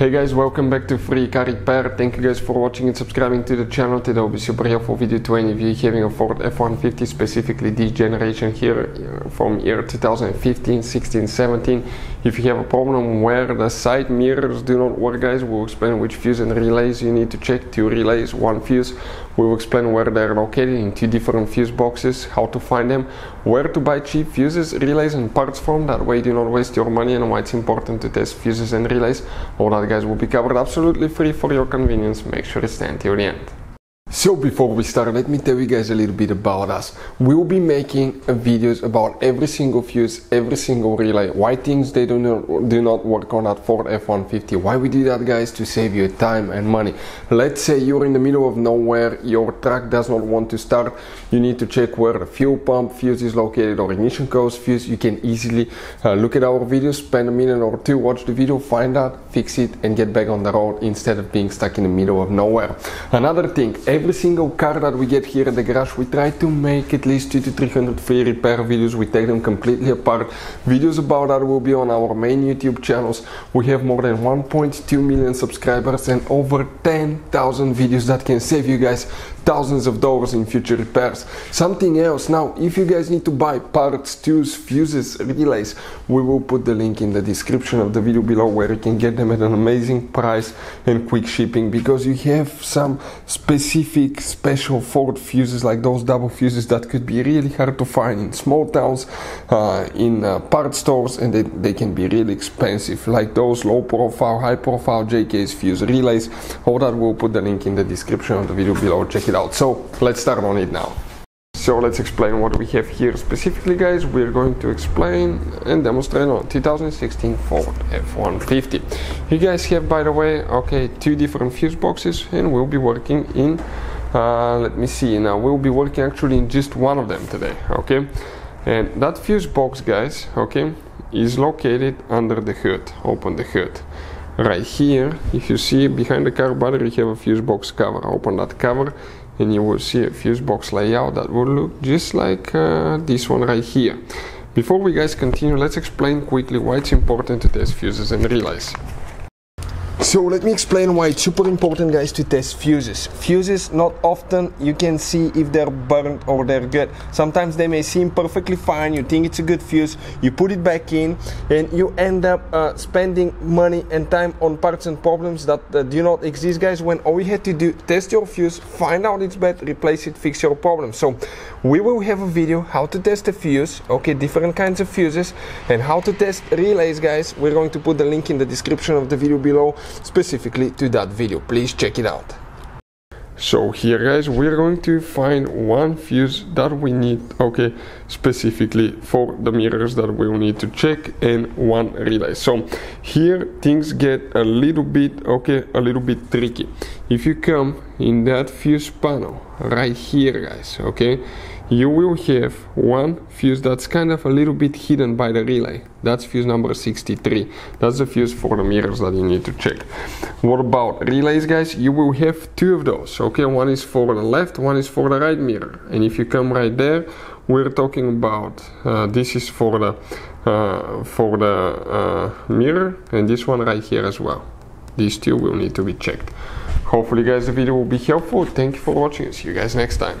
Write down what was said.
Hey guys, welcome back to Free Car Repair. Thank you guys for watching and subscribing to the channel. Today will be super helpful video to any of you having a Ford F-150, specifically this generation here uh, from year 2015, 16, 17. If you have a problem where the side mirrors do not work guys, we'll explain which fuse and relays you need to check. Two relays, one fuse. We will explain where they're located in two different fuse boxes, how to find them, where to buy cheap fuses, relays and parts from. That way you do not waste your money and why it's important to test fuses and relays. All that guys will be covered absolutely free for your convenience. Make sure to stay until the end. So before we start, let me tell you guys a little bit about us. We'll be making videos about every single fuse, every single relay, why things they do not, do not work on that Ford F-150. Why we do that guys, to save you time and money. Let's say you're in the middle of nowhere, your truck does not want to start, you need to check where the fuel pump fuse is located or ignition coil fuse. You can easily uh, look at our videos, spend a minute or two, watch the video, find out, fix it and get back on the road instead of being stuck in the middle of nowhere. Another thing, every single car that we get here in the garage, we try to make at least two to 300 free repair videos. We take them completely apart. Videos about that will be on our main YouTube channels. We have more than 1.2 million subscribers and over 10,000 videos that can save you guys thousands of dollars in future repairs. Something else, now if you guys need to buy parts, tools, fuses, relays, we will put the link in the description of the video below where you can get them at an amazing price and quick shipping because you have some specific special Ford fuses like those double fuses that could be really hard to find in small towns, uh, in uh, part stores and they, they can be really expensive like those low profile, high profile J Case fuse relays. All that we'll put the link in the description of the video below. Check it out. So let's start on it now. So let's explain what we have here specifically guys. We're going to explain and demonstrate on 2016 Ford F-150. You guys have by the way, okay, two different fuse boxes and we'll be working in, uh, let me see now, we'll be working actually in just one of them today, okay? And that fuse box guys, okay, is located under the hood, open the hood right here if you see behind the car battery you have a fuse box cover open that cover and you will see a fuse box layout that will look just like uh, this one right here. Before we guys continue let's explain quickly why it's important to test fuses and relays so let me explain why it's super important guys to test fuses. Fuses not often you can see if they're burnt or they're good. Sometimes they may seem perfectly fine, you think it's a good fuse, you put it back in and you end up uh, spending money and time on parts and problems that uh, do not exist guys when all you had to do test your fuse, find out it's bad, replace it, fix your problem. So we will have a video how to test a fuse, okay different kinds of fuses and how to test relays guys. We're going to put the link in the description of the video below specifically to that video. Please check it out. So here guys, we're going to find one fuse that we need, okay, specifically for the mirrors that we will need to check and one relay. So here things get a little bit, okay, a little bit tricky. If you come in that fuse panel right here guys, okay, you will have one fuse that's kind of a little bit hidden by the relay. That's fuse number 63. That's the fuse for the mirrors that you need to check. What about relays, guys? You will have two of those. Okay, one is for the left, one is for the right mirror. And if you come right there, we're talking about uh, this is for the uh, for the uh, mirror, and this one right here as well. These two will need to be checked. Hopefully, guys, the video will be helpful. Thank you for watching. See you guys next time.